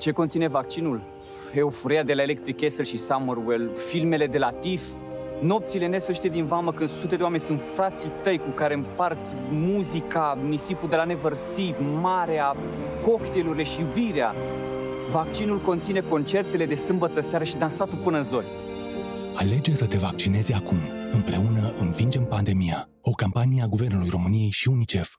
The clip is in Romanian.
Ce conține vaccinul? Euforia de la Electric Castle și Summerwell, filmele de la TIFF, nopțile nesfârșite din vamă când sute de oameni sunt frații tăi cu care împarți muzica, nisipul de la Neversea, marea, cocktailurile și iubirea. Vaccinul conține concertele de sâmbătă seară și dansatul până în zori. Alege să te vaccinezi acum. Împreună învingem pandemia. O campanie a Guvernului României și UNICEF.